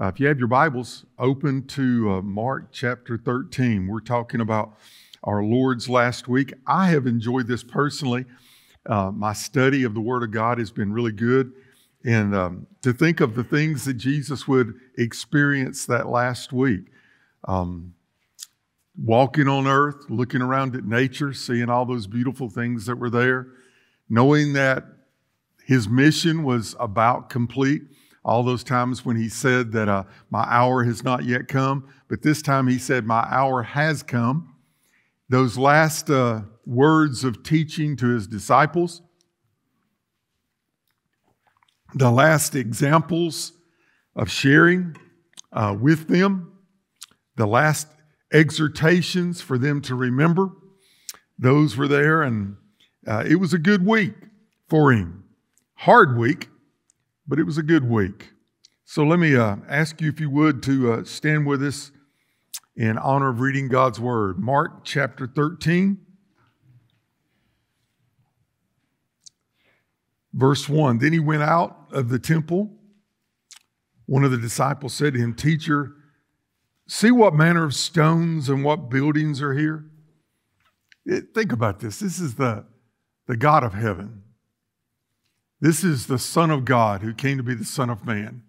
Uh, if you have your Bibles, open to uh, Mark chapter 13. We're talking about our Lord's last week. I have enjoyed this personally. Uh, my study of the Word of God has been really good. And um, to think of the things that Jesus would experience that last week um, walking on earth, looking around at nature, seeing all those beautiful things that were there, knowing that his mission was about complete. All those times when he said that uh, my hour has not yet come, but this time he said, My hour has come. Those last uh, words of teaching to his disciples, the last examples of sharing uh, with them, the last exhortations for them to remember, those were there, and uh, it was a good week for him. Hard week, but it was a good week. So let me uh, ask you, if you would, to uh, stand with us in honor of reading God's Word. Mark chapter 13, verse 1. Then he went out of the temple. One of the disciples said to him, Teacher, see what manner of stones and what buildings are here? It, think about this. This is the, the God of heaven. This is the Son of God who came to be the Son of Man,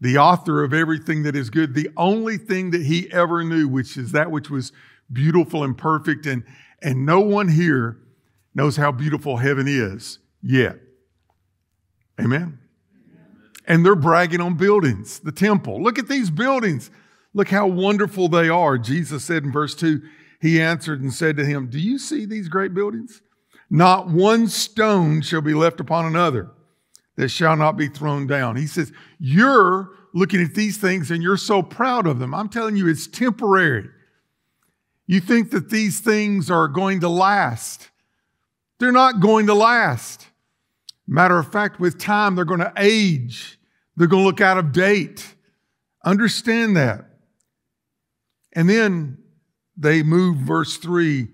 the author of everything that is good, the only thing that he ever knew, which is that which was beautiful and perfect. And, and no one here knows how beautiful heaven is yet. Amen. And they're bragging on buildings, the temple. Look at these buildings. Look how wonderful they are. Jesus said in verse 2, He answered and said to him, Do you see these great buildings? Not one stone shall be left upon another that shall not be thrown down. He says, You're looking at these things and you're so proud of them. I'm telling you, it's temporary. You think that these things are going to last. They're not going to last. Matter of fact, with time, they're going to age, they're going to look out of date. Understand that. And then they move, verse 3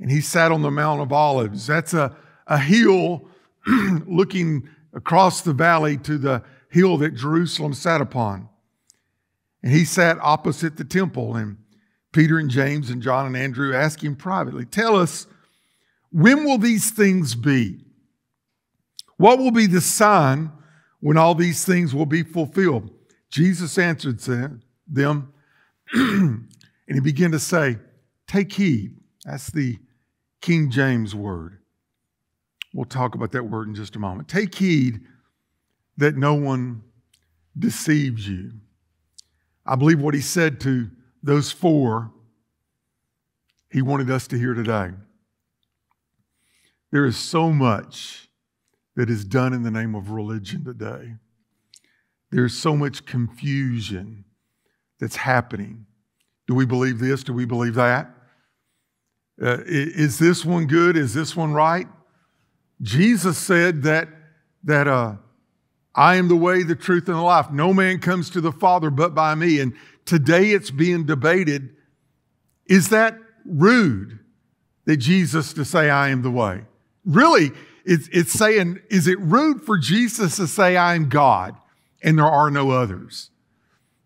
and he sat on the Mount of Olives. That's a, a hill looking across the valley to the hill that Jerusalem sat upon. And he sat opposite the temple, and Peter and James and John and Andrew asked him privately, Tell us, when will these things be? What will be the sign when all these things will be fulfilled? Jesus answered them, and he began to say, Take heed. That's the King James word. We'll talk about that word in just a moment. Take heed that no one deceives you. I believe what he said to those four, he wanted us to hear today. There is so much that is done in the name of religion today. There's so much confusion that's happening. Do we believe this? Do we believe that? Uh, is this one good? Is this one right? Jesus said that, that uh, I am the way, the truth, and the life. No man comes to the Father but by me. And today it's being debated is that rude that Jesus to say, I am the way? Really, it's, it's saying, is it rude for Jesus to say, I am God and there are no others?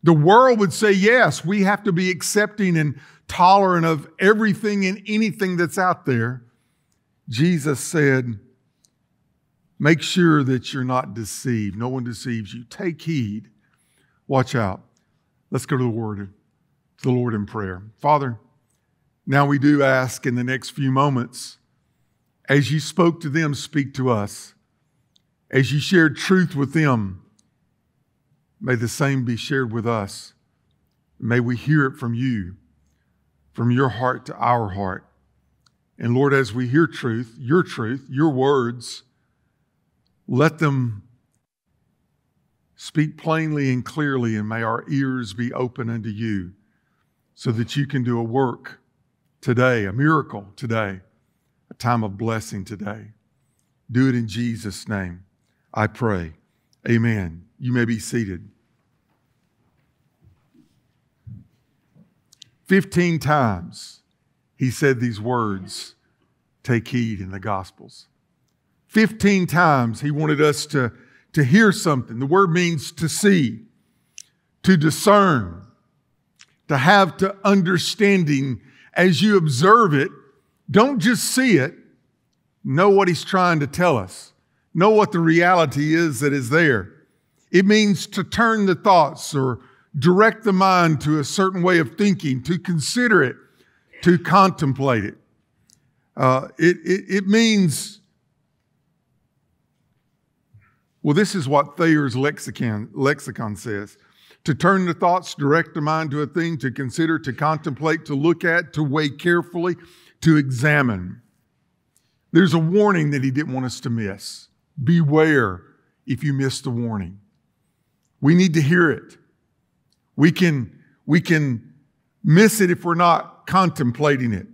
The world would say, yes, we have to be accepting and tolerant of everything and anything that's out there, Jesus said, Make sure that you're not deceived. No one deceives you. Take heed. Watch out. Let's go to the Word, to the Lord in prayer. Father, now we do ask in the next few moments, as you spoke to them, speak to us. As you shared truth with them, may the same be shared with us. May we hear it from you from your heart to our heart. And Lord, as we hear truth, your truth, your words, let them speak plainly and clearly, and may our ears be open unto you so that you can do a work today, a miracle today, a time of blessing today. Do it in Jesus' name, I pray. Amen. You may be seated. 15 times he said these words take heed in the Gospels. 15 times he wanted us to, to hear something. The word means to see, to discern, to have to understanding as you observe it. Don't just see it, know what he's trying to tell us, know what the reality is that is there. It means to turn the thoughts or direct the mind to a certain way of thinking, to consider it, to contemplate it. Uh, it, it, it means, well, this is what Thayer's lexicon, lexicon says to turn the thoughts, direct the mind to a thing, to consider, to contemplate, to look at, to weigh carefully, to examine. There's a warning that he didn't want us to miss. Beware if you miss the warning. We need to hear it. We can, we can miss it if we're not contemplating it.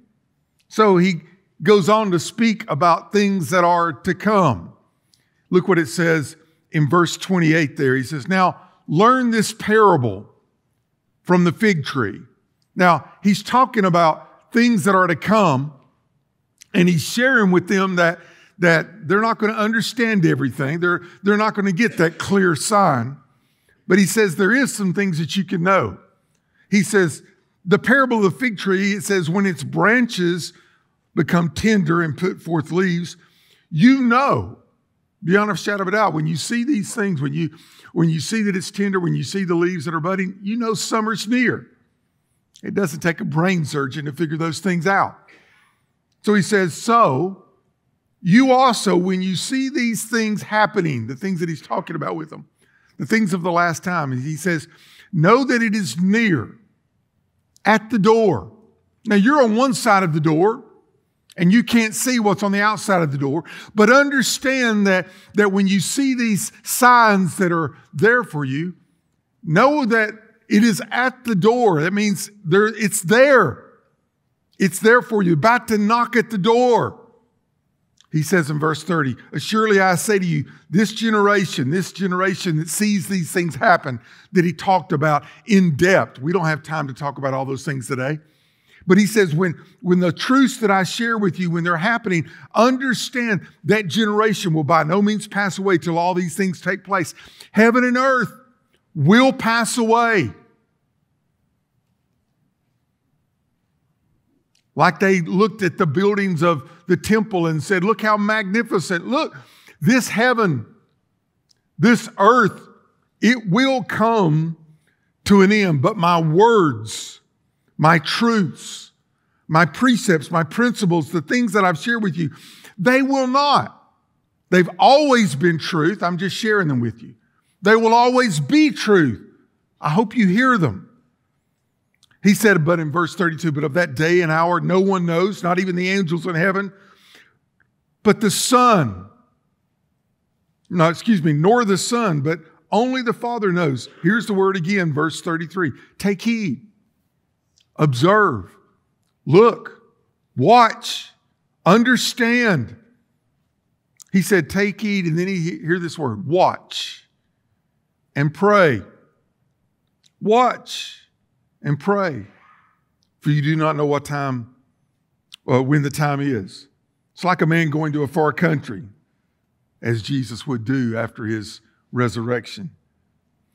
So he goes on to speak about things that are to come. Look what it says in verse 28 there. He says, Now learn this parable from the fig tree. Now, he's talking about things that are to come, and he's sharing with them that, that they're not going to understand everything. They're, they're not going to get that clear sign. But he says there is some things that you can know. He says, the parable of the fig tree, it says, when its branches become tender and put forth leaves, you know, beyond a shadow of a doubt, when you see these things, when you when you see that it's tender, when you see the leaves that are budding, you know summer's near. It doesn't take a brain surgeon to figure those things out. So he says, So you also, when you see these things happening, the things that he's talking about with them, the things of the last time, he says, Know that it is near at the door. Now you're on one side of the door and you can't see what's on the outside of the door. But understand that, that when you see these signs that are there for you, know that it is at the door. That means there, it's there. It's there for you, about to knock at the door. He says in verse 30, Surely I say to you, this generation, this generation that sees these things happen that he talked about in depth. We don't have time to talk about all those things today. But he says, when, when the truths that I share with you, when they're happening, understand that generation will by no means pass away till all these things take place. Heaven and earth will pass away. Like they looked at the buildings of the temple and said, Look how magnificent. Look, this heaven, this earth, it will come to an end, but my words, my truths, my precepts, my principles, the things that I've shared with you, they will not. They've always been truth. I'm just sharing them with you. They will always be truth. I hope you hear them. He said, but in verse 32, but of that day and hour, no one knows, not even the angels in heaven, but the Son. No, excuse me, nor the Son, but only the Father knows. Here's the word again, verse 33. Take heed observe, look, watch, understand. He said, Take heed, and then he hear this word, watch and pray. Watch and pray, for you do not know what time, uh, when the time is. It's like a man going to a far country, as Jesus would do after his resurrection,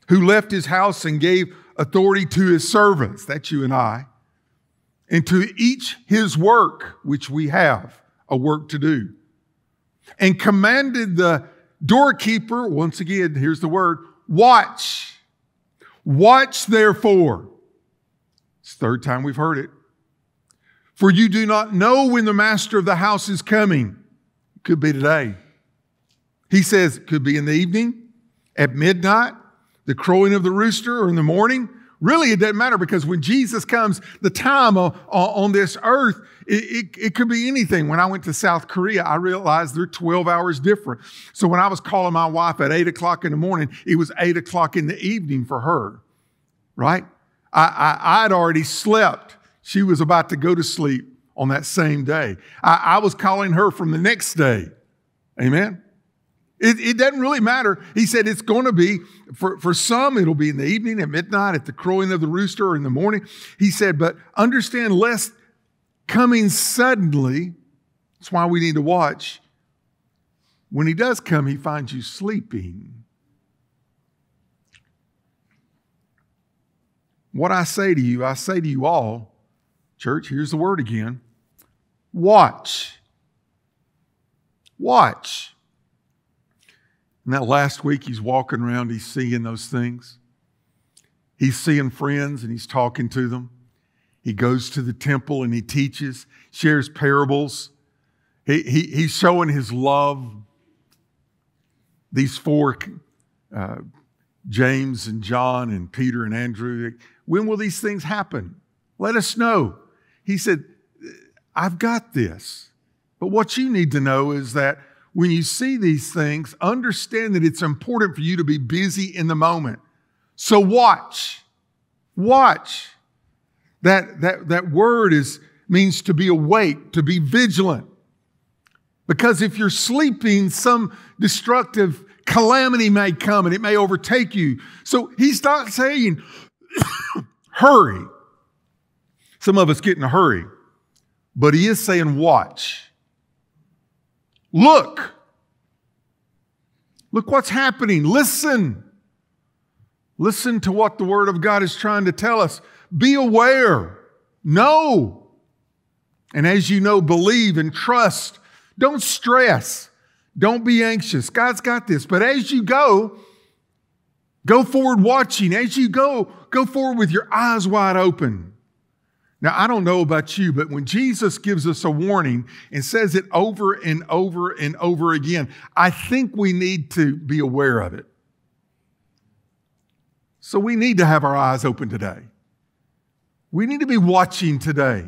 who left his house and gave authority to his servants. That's you and I and to each his work, which we have a work to do, and commanded the doorkeeper, once again, here's the word, watch. Watch therefore. It's third time we've heard it. For you do not know when the master of the house is coming. Could be today. He says, could be in the evening, at midnight, the crowing of the rooster, or in the morning Really, it doesn't matter because when Jesus comes, the time on, on this earth, it, it, it, could be anything. When I went to South Korea, I realized they're 12 hours different. So when I was calling my wife at 8 o'clock in the morning, it was 8 o'clock in the evening for her, right? I, I, I'd already slept. She was about to go to sleep on that same day. I, I was calling her from the next day. Amen. It, it, doesn't really matter. He said it's going to be, for, for some, it'll be in the evening, at midnight, at the crowing of the rooster, or in the morning. He said, but understand, lest coming suddenly, that's why we need to watch. When he does come, he finds you sleeping. What I say to you, I say to you all, church, here's the word again watch. Watch. And that last week, he's walking around, he's seeing those things. He's seeing friends and he's talking to them. He goes to the temple and he teaches, shares parables. He, he, he's showing his love. These four, uh, James and John and Peter and Andrew, when will these things happen? Let us know. He said, I've got this. But what you need to know is that when you see these things, understand that it's important for you to be busy in the moment. So watch. Watch. That, that, that word is, means to be awake, to be vigilant. Because if you're sleeping, some destructive calamity may come and it may overtake you. So he's not saying, hurry. Some of us get in a hurry, but he is saying, watch. Look. Look what's happening. Listen. Listen to what the Word of God is trying to tell us. Be aware. Know. And as you know, believe and trust. Don't stress. Don't be anxious. God's got this. But as you go, go forward watching. As you go, go forward with your eyes wide open. Now, I don't know about you, but when Jesus gives us a warning and says it over and over and over again, I think we need to be aware of it. So we need to have our eyes open today. We need to be watching today.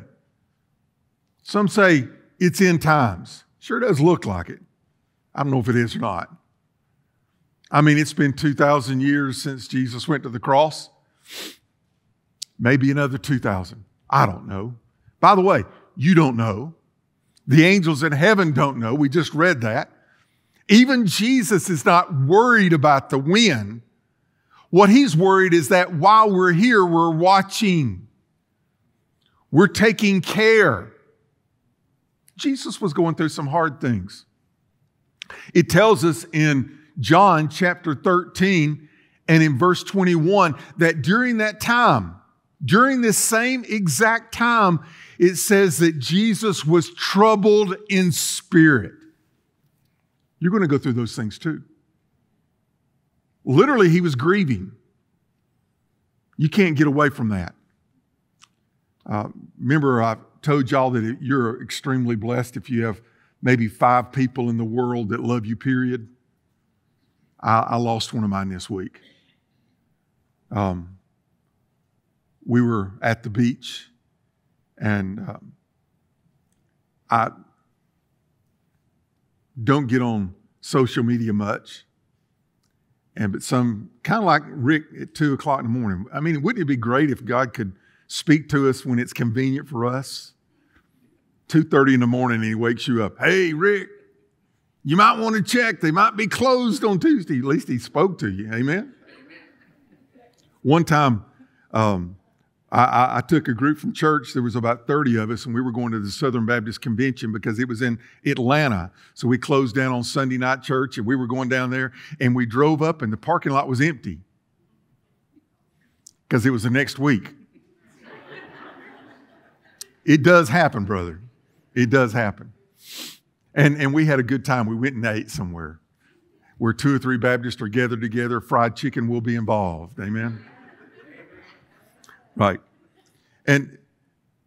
Some say it's in times. Sure does look like it. I don't know if it is or not. I mean, it's been 2,000 years since Jesus went to the cross. Maybe another 2,000. I don't know. By the way, you don't know. The angels in heaven don't know. We just read that. Even Jesus is not worried about the when. What he's worried is that while we're here, we're watching. We're taking care. Jesus was going through some hard things. It tells us in John chapter 13 and in verse 21 that during that time, during this same exact time, it says that Jesus was troubled in spirit. You're going to go through those things too. Literally, he was grieving. You can't get away from that. Uh, remember, I told y'all that you're extremely blessed if you have maybe five people in the world that love you, period. I, I lost one of mine this week. Um, we were at the beach, and um, I don't get on social media much. And but some kind of like Rick at two o'clock in the morning. I mean, wouldn't it be great if God could speak to us when it's convenient for us? 2.30 in the morning and he wakes you up. Hey, Rick, you might want to check. They might be closed on Tuesday. At least he spoke to you. Amen? One time, um, I, I, took a group from church. There was about 30 of us, and we were going to the Southern Baptist Convention because it was in Atlanta. So we closed down on Sunday night church, and we were going down there, and we drove up, and the parking lot was empty because it was the next week. it does happen, brother. It does happen. And, and we had a good time. We went and ate somewhere where two or three Baptists are gathered together. Fried chicken will be involved. Amen. Right. And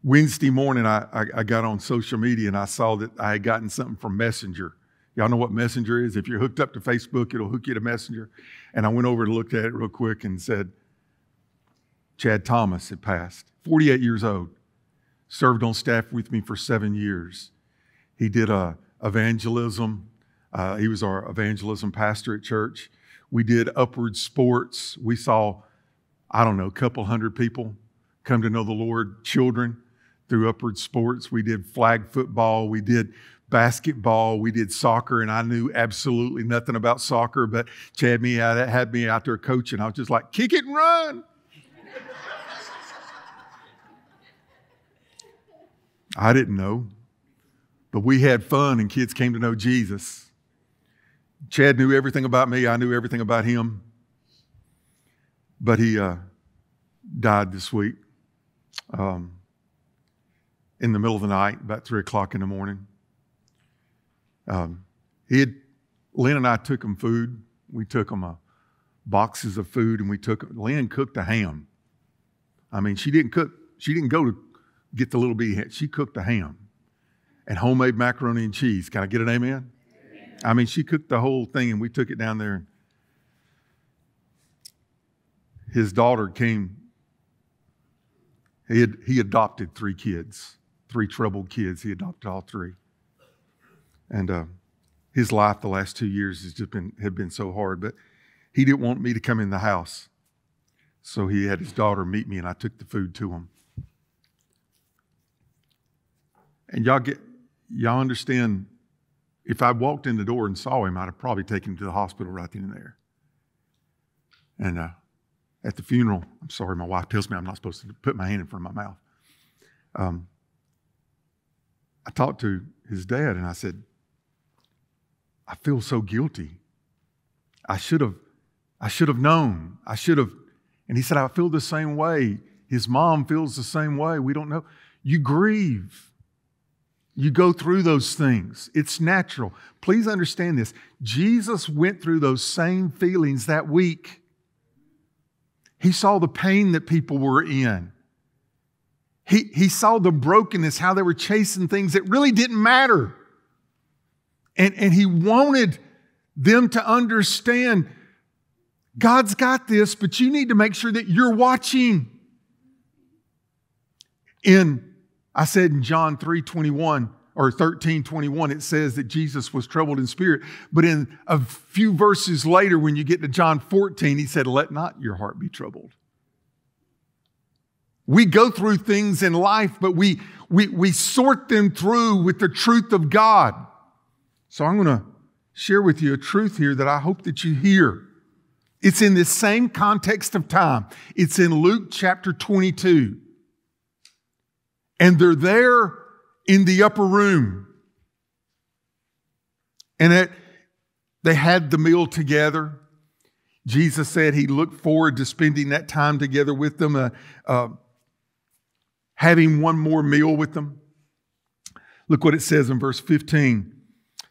Wednesday morning, I, I, I, got on social media and I saw that I had gotten something from Messenger. Y'all know what Messenger is? If you're hooked up to Facebook, it'll hook you to Messenger. And I went over and looked at it real quick and said, Chad Thomas had passed, 48 years old served on staff with me for seven years. He did uh, evangelism. Uh, he was our evangelism pastor at church. We did upward sports. We saw, I don't know, a couple hundred people come to know the Lord, children through upward sports. We did flag football. We did basketball. We did soccer, and I knew absolutely nothing about soccer, but Chad me out, had me out there coaching. I was just like, kick it and run. I didn't know. But we had fun and kids came to know Jesus. Chad knew everything about me, I knew everything about him. But he uh, died this week um, in the middle of the night, about three o'clock in the morning. Um, he had, Lynn and I took him food. We took him uh, boxes of food and we took, Lynn cooked a ham. I mean, she didn't cook, she didn't go to get the little ham. She cooked a ham and homemade macaroni and cheese. Can I get an amen? amen? I mean, she cooked the whole thing and we took it down there. His daughter came he, had, he adopted three kids, three troubled kids. He adopted all three. And uh, his life the last two years has just been, had been so hard. But he didn't want me to come in the house. So he had his daughter meet me, and I took the food to him. And y'all get, y'all understand, if I walked in the door and saw him, I'd have probably taken him to the hospital right then and there. And uh, at the funeral. I'm sorry, my wife tells me I'm not supposed to put my hand in front of my mouth. Um, I talked to his dad and I said, I feel so guilty. I should have, I should have known. I should have. And he said, I feel the same way. His mom feels the same way. We don't know. You grieve. You go through those things. It's natural. Please understand this. Jesus went through those same feelings that week. He saw the pain that people were in. He, he saw the brokenness, how they were chasing things that really didn't matter. And, and he wanted them to understand God's got this, but you need to make sure that you're watching. In, I said in John 3 21, or 13 21, it says that Jesus was troubled in spirit. But in a few verses later, when you get to John 14, he said, Let not your heart be troubled. We go through things in life, but we, we, we sort them through with the truth of God. So I'm going to share with you a truth here that I hope that you hear. It's in this same context of time. It's in Luke chapter 22. And they're there in the upper room. And it, they had the meal together. Jesus said he looked forward to spending that time together with them, uh, uh, having one more meal with them. Look what it says in verse 15.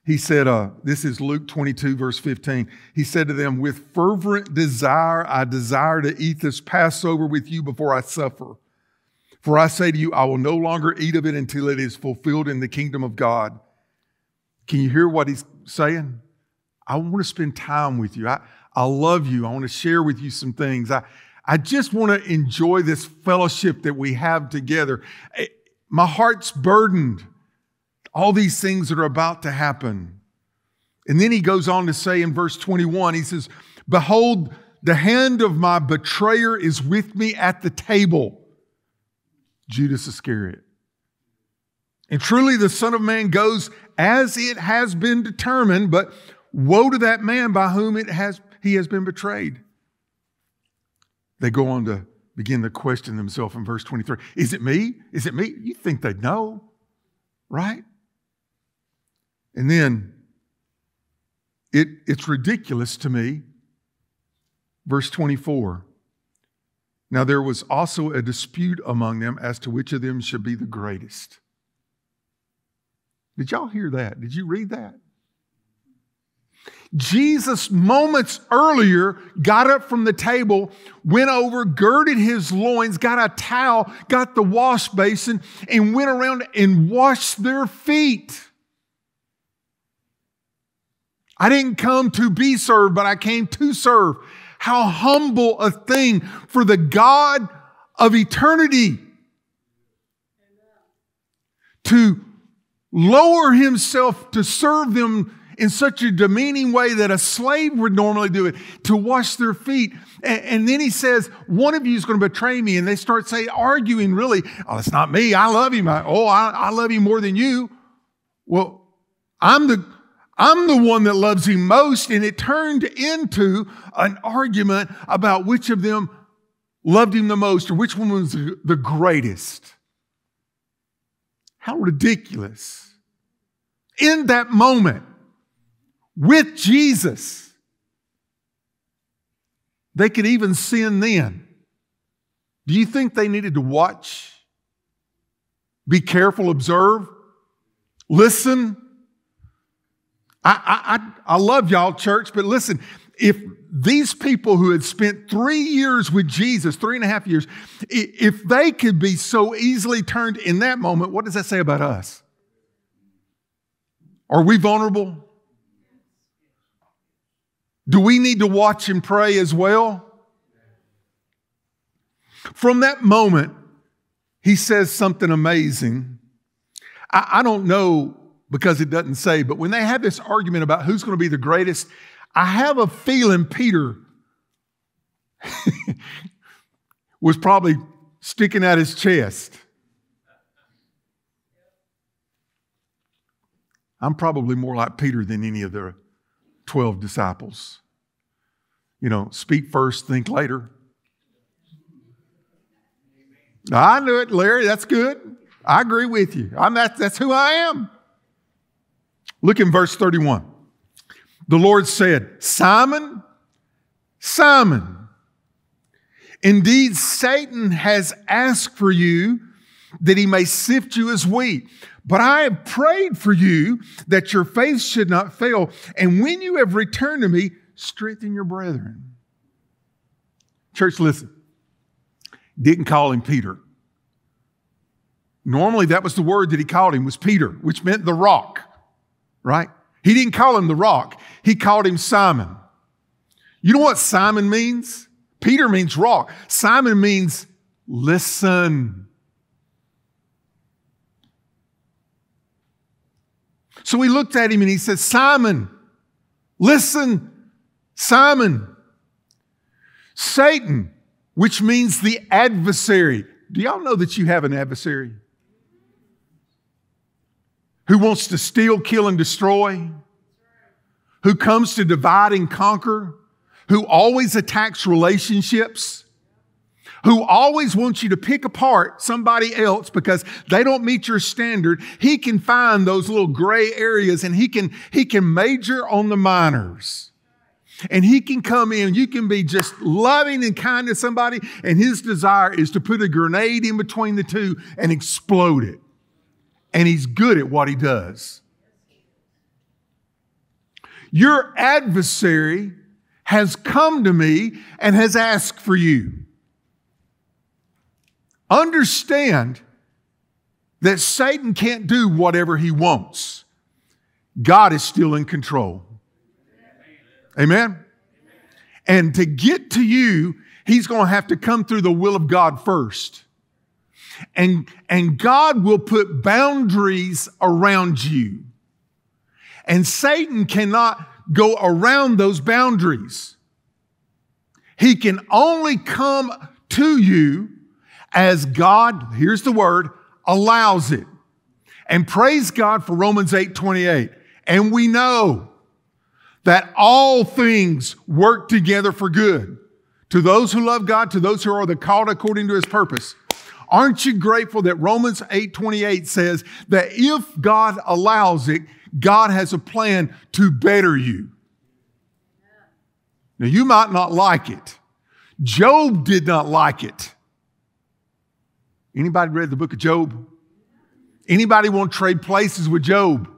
He said, uh, This is Luke 22, verse 15. He said to them, With fervent desire, I desire to eat this Passover with you before I suffer. For I say to you, I will no longer eat of it until it is fulfilled in the kingdom of God. Can you hear what he's saying? I want to spend time with you. I, I love you. I want to share with you some things. I, I just want to enjoy this fellowship that we have together. Eh, my heart's burdened. All these things that are about to happen. And then he goes on to say in verse 21, he says, Behold, the hand of my betrayer is with me at the table. Judas Iscariot. And truly, the Son of Man goes as it has been determined, but woe to that man by whom it has, he has been betrayed. They go on to begin to question themselves in verse 23. Is it me? Is it me? You think they know, right? And then it, it's ridiculous to me. Verse 24 now there was also a dispute among them as to which of them should be the greatest. Did y'all hear that? Did you read that? Jesus, moments earlier, got up from the table, went over, girded his loins, got a towel, got the wash basin, and went around and washed their feet. I didn't come to be served, but I came to serve. How humble a thing for the God of eternity to lower himself to serve them in such a demeaning way that a slave would normally do it, to wash their feet. And, and then he says, One of you is going to betray me. And they start saying, arguing, really, Oh, it's not me. I love him. I, oh, I, I love him more than you. Well, I'm the I'm the one that loves him most. And it turned into an argument about which of them loved him the most or which one was the greatest. How ridiculous. In that moment, with Jesus, they could even sin then. Do you think they needed to watch, be careful, observe, listen? I, I, I, love y'all, church, but listen, if these people who had spent three years with Jesus, three and a half years, if they could be so easily turned in that moment, what does that say about us? Are we vulnerable? Do we need to watch and pray as well? From that moment, he says something amazing. I, I, don't know because it doesn't say, but when they have this argument about who's going to be the greatest, I have a feeling Peter was probably sticking out his chest. I'm probably more like Peter than any of the 12 disciples. You know, speak first, think later. I knew it, Larry. That's good. I agree with you. I'm that, that's who I am. Look in verse 31. The Lord said, Simon, Simon, indeed Satan has asked for you that he may sift you as wheat. But I have prayed for you that your faith should not fail. And when you have returned to me, strengthen your brethren. Church, listen. Didn't call him Peter. Normally, that was the word that he called him, was Peter, which meant the rock, right? He didn't call him the rock, he called him Simon. You know what Simon means? Peter means rock. Simon means listen. So he looked at him and he said, Simon, listen, Simon. Satan, which means the adversary. Do y'all know that you have an adversary? Who wants to steal, kill, and destroy? Who comes to divide and conquer? Who always attacks relationships? who always wants you to pick apart somebody else because they don't meet your standard, he can find those little gray areas and he can, he can major on the minors. And he can come in, you can be just loving and kind to somebody, and his desire is to put a grenade in between the two and explode it. And he's good at what he does. Your adversary has come to me and has asked for you. Understand that Satan can't do whatever he wants. God is still in control. Amen? And to get to you, he's going to have to come through the will of God first. And, and God will put boundaries around you. And Satan cannot go around those boundaries. He can only come to you as God, here's the word, allows it. And praise God for Romans 8 28. And we know that all things work together for good to those who love God, to those who are the called according to his purpose. Aren't you grateful that Romans 8 28 says that if God allows it, God has a plan to better you? Now, you might not like it. Job did not like it. Anybody read the book of Job? Anybody want to trade places with Job?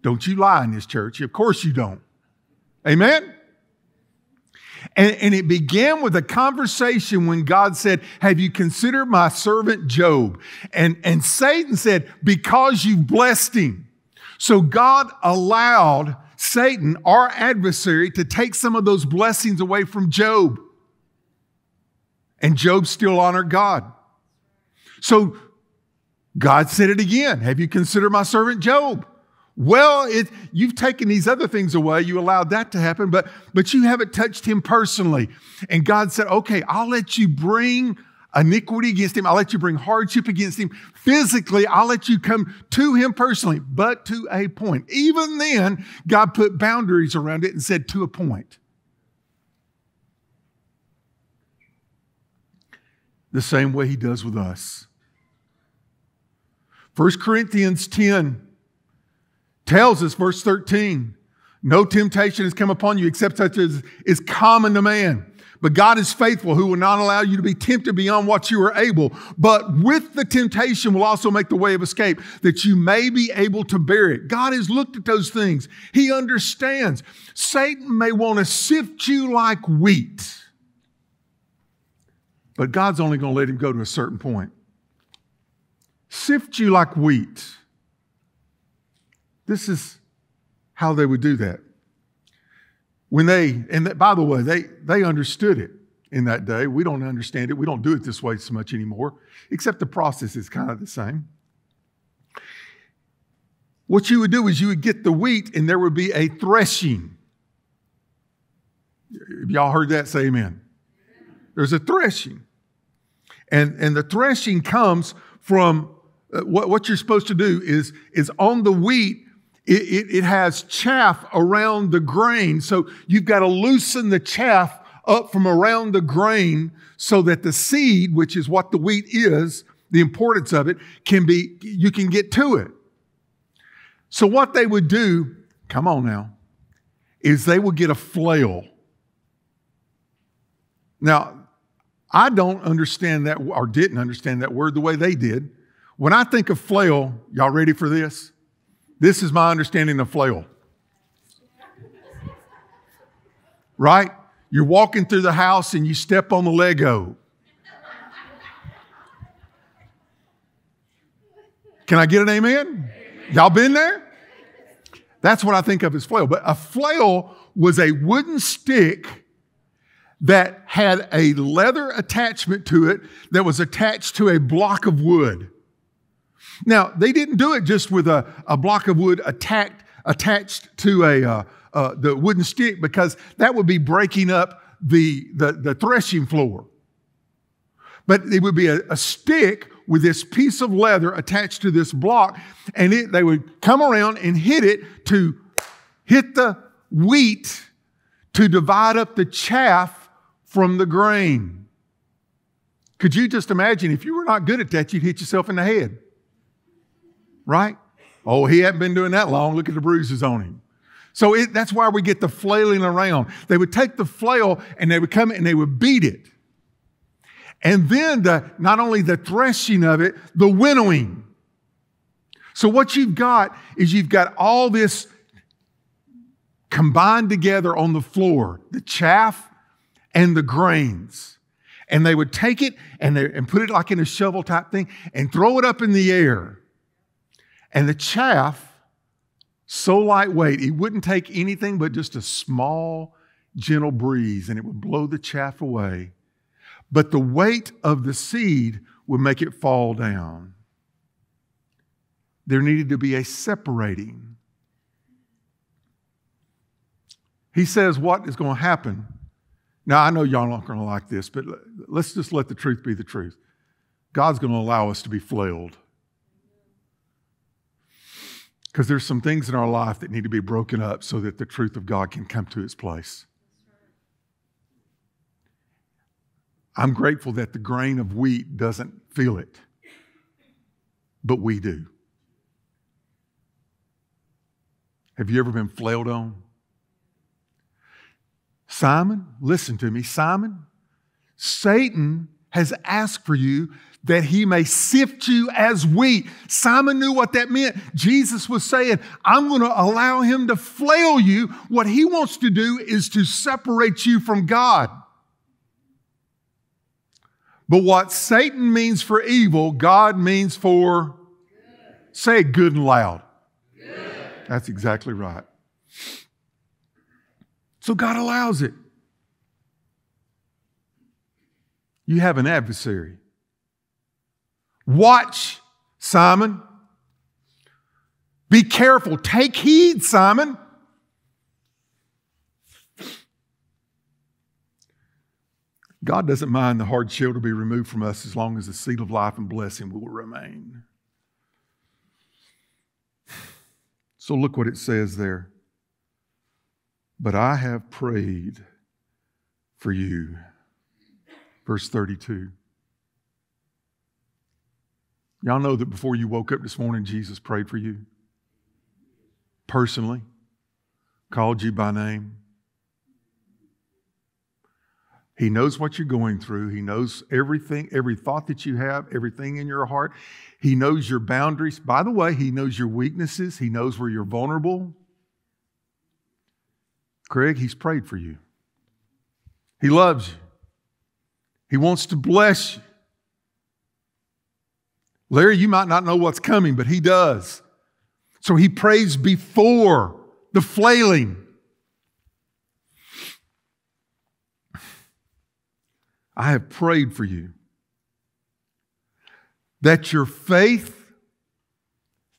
Don't you lie in this church. Of course you don't. Amen? And, and, it began with a conversation when God said, Have you considered my servant Job? And, and Satan said, Because you blessed him. So God allowed Satan, our adversary, to take some of those blessings away from Job. And Job still honored God. So God said it again. Have you considered my servant Job? Well, it, you've taken these other things away. You allowed that to happen, but, but you haven't touched him personally. And God said, okay, I'll let you bring iniquity against him. I'll let you bring hardship against him. Physically, I'll let you come to him personally, but to a point. Even then, God put boundaries around it and said, to a point. The same way he does with us. 1 Corinthians 10 tells us, verse 13, no temptation has come upon you except such as is common to man. But God is faithful, who will not allow you to be tempted beyond what you are able, but with the temptation will also make the way of escape, that you may be able to bear it. God has looked at those things. He understands. Satan may want to sift you like wheat, but God's only going to let him go to a certain point. Sift you like wheat. This is how they would do that. When they, and by the way, they, they understood it in that day. We don't understand it. We don't do it this way so much anymore, except the process is kind of the same. What you would do is you would get the wheat and there would be a threshing. If y'all heard that, say amen. There's a threshing. And, and the threshing comes from uh, what, what you're supposed to do is, is on the wheat, it, it, it has chaff around the grain. So you've got to loosen the chaff up from around the grain so that the seed, which is what the wheat is, the importance of it, can be, you can get to it. So what they would do, come on now, is they would get a flail. Now, I don't understand that or didn't understand that word the way they did. When I think of flail, y'all ready for this? This is my understanding of flail. Right? You're walking through the house and you step on the Lego. Can I get an amen? Y'all been there? That's what I think of as flail. But a flail was a wooden stick that had a leather attachment to it that was attached to a block of wood. Now, they didn't do it just with a, a block of wood attacked, attached to a, uh, uh, the wooden stick because that would be breaking up the, the, the threshing floor. But it would be a, a, stick with this piece of leather attached to this block, and it, they would come around and hit it to hit the wheat to divide up the chaff from the grain. Could you just imagine if you were not good at that, you'd hit yourself in the head? Right? Oh, he hadn't been doing that long. Look at the bruises on him. So it, that's why we get the flailing around. They would take the flail and they would come and they would beat it. And then the, not only the threshing of it, the winnowing. So what you've got is you've got all this combined together on the floor, the chaff and the grains. And they would take it and, they, and put it like in a shovel type thing and throw it up in the air. And the chaff, so lightweight, it wouldn't take anything but just a small, gentle breeze and it would blow the chaff away. But the weight of the seed would make it fall down. There needed to be a separating. He says, What is going to happen? Now, I know y'all aren't going to like this, but let's just let the truth be the truth. God's going to allow us to be flailed. Because there's some things in our life that need to be broken up so that the truth of God can come to its place. I'm grateful that the grain of wheat doesn't feel it, but we do. Have you ever been flailed on? Simon, listen to me. Simon, Satan has asked for you that he may sift you as wheat. Simon knew what that meant. Jesus was saying, I'm going to allow him to flail you. What he wants to do is to separate you from God. But what Satan means for evil, God means for, good. say good and loud. Good. That's exactly right. So God allows it. You have an adversary. Watch, Simon. Be careful. Take heed, Simon. God doesn't mind the hard shield to be removed from us as long as the seed of life and blessing will remain. So look what it says there. But I have prayed for you. Verse 32. Y'all know that before you woke up this morning, Jesus prayed for you personally, called you by name. He knows what you're going through. He knows everything, every thought that you have, everything in your heart. He knows your boundaries. By the way, He knows your weaknesses. He knows where you're vulnerable. Craig, He's prayed for you. He loves you. He wants to bless you. Larry, you might not know what's coming, but He does. So He prays before the flailing. I have prayed for you that your faith,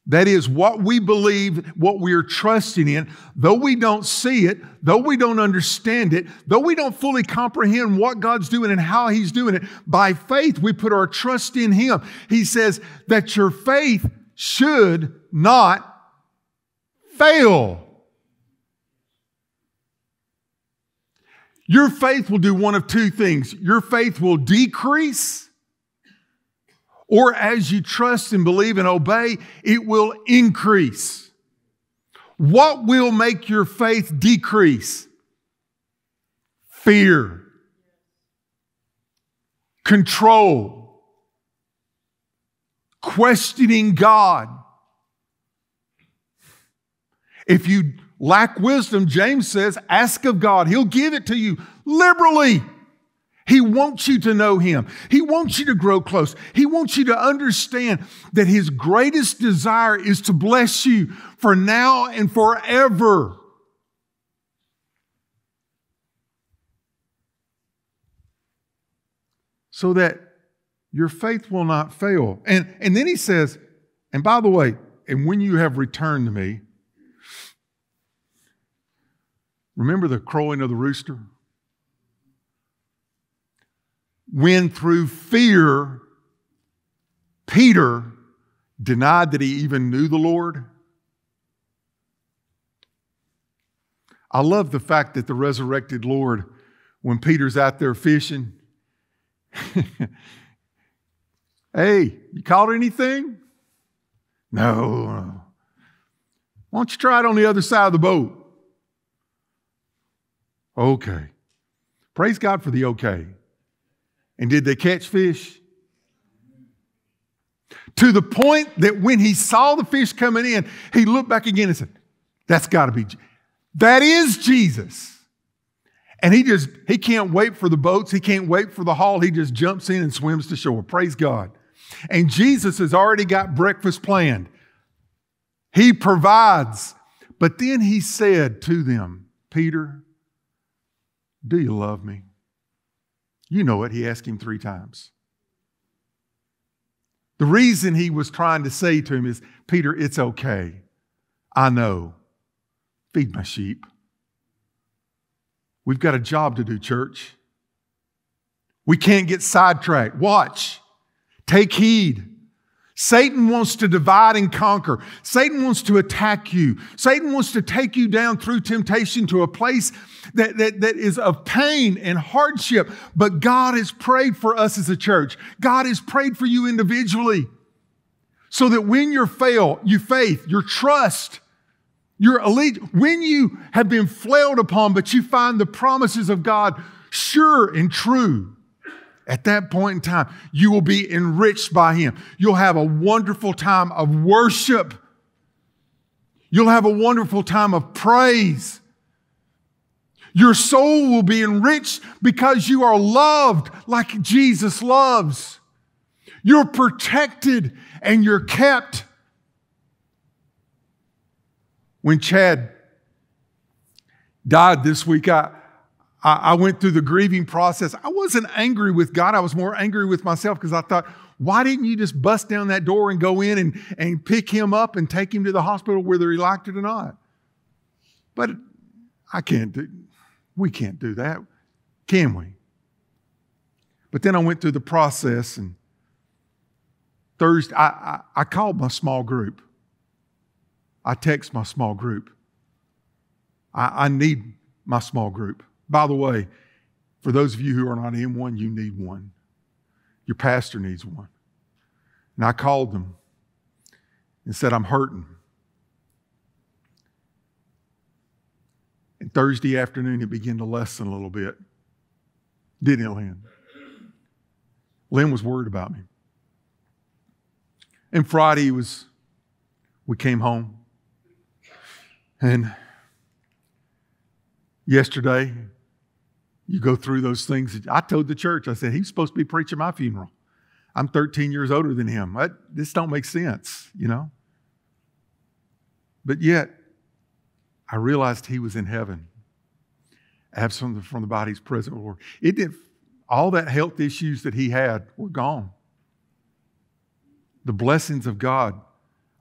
that is what we believe, what we are trusting in, though we don't see it, though we don't understand it, though we don't fully comprehend what God's doing and how He's doing it, by faith we put our trust in Him. He says that your faith should not fail. Your faith will do one of two things. Your faith will decrease, or as you trust and believe and obey, it will increase. What will make your faith decrease? Fear, control, questioning God. If you lack wisdom, James says, ask of God. He'll give it to you liberally. He wants you to know Him. He wants you to grow close. He wants you to understand that His greatest desire is to bless you for now and forever. So that your faith will not fail. And, and then He says, and by the way, and when you have returned to me, Remember the crowing of the rooster? When through fear, Peter denied that he even knew the Lord. I love the fact that the resurrected Lord, when Peter's out there fishing, hey, you caught anything? No. Why don't you try it on the other side of the boat? Okay. Praise God for the okay. And did they catch fish? To the point that when he saw the fish coming in, he looked back again and said, That's got to be, that is Jesus. And he just, he can't wait for the boats. He can't wait for the haul. He just jumps in and swims to shore. Praise God. And Jesus has already got breakfast planned. He provides. But then he said to them, Peter, do you love me? You know it. He asked him three times. The reason he was trying to say to him is Peter, it's okay. I know. Feed my sheep. We've got a job to do, church. We can't get sidetracked. Watch. Take heed. Satan wants to divide and conquer. Satan wants to attack you. Satan wants to take you down through temptation to a place that, that, that is of pain and hardship. But God has prayed for us as a church. God has prayed for you individually. So that when you fail, your faith, your trust, your allegiance, when you have been flailed upon, but you find the promises of God sure and true, at that point in time, you will be enriched by Him. You'll have a wonderful time of worship. You'll have a wonderful time of praise. Your soul will be enriched because you are loved like Jesus loves. You're protected and you're kept. When Chad died this week, I, I, went through the grieving process. I wasn't angry with God. I was more angry with myself because I thought, why didn't you just bust down that door and go in and, and pick him up and take him to the hospital whether he liked it or not? But I can't do, we can't do that, can we? But then I went through the process and Thursday, I, I, I called my small group. I text my small group. I, I need my small group. By the way, for those of you who are not in one, you need one. Your pastor needs one. And I called them and said, I'm hurting. And Thursday afternoon, it began to lessen a little bit. Didn't it, Lynn? Lynn was worried about me. And Friday was, we came home. And yesterday, you go through those things. I told the church, I said, he's supposed to be preaching my funeral. I'm 13 years older than him. That, this don't make sense, you know? But yet, I realized he was in heaven, absent from the body's present Lord. It did all that health issues that he had were gone. The blessings of God.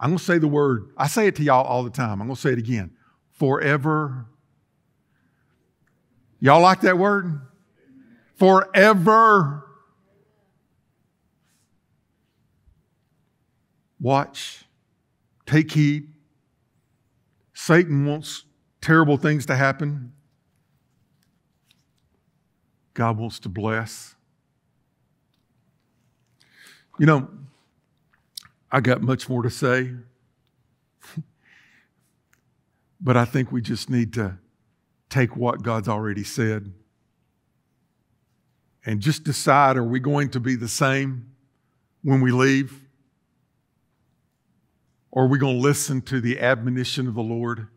I'm going to say the word. I say it to y'all all the time. I'm going to say it again. Forever. Y'all like that word? Forever. Watch. Take heed. Satan wants terrible things to happen. God wants to bless. You know, I got much more to say, but I think we just need to take what God's already said and just decide are we going to be the same when we leave? Or are we going to listen to the admonition of the Lord?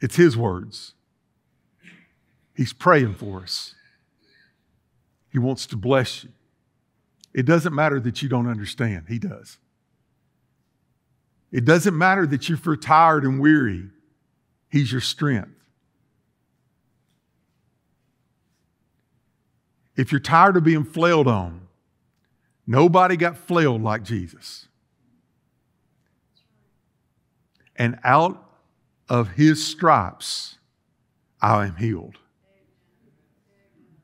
It's His words. He's praying for us. He wants to bless you. It doesn't matter that you don't understand, He does. It doesn't matter that you're tired and weary, He's your strength. If you're tired of being flailed on, nobody got flailed like Jesus. And out of his stripes, I am healed.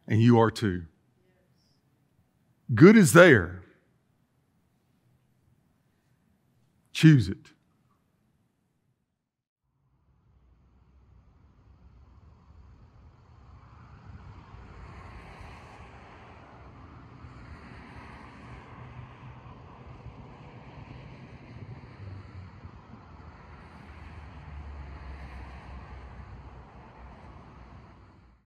And you are too. Good is there. Choose it.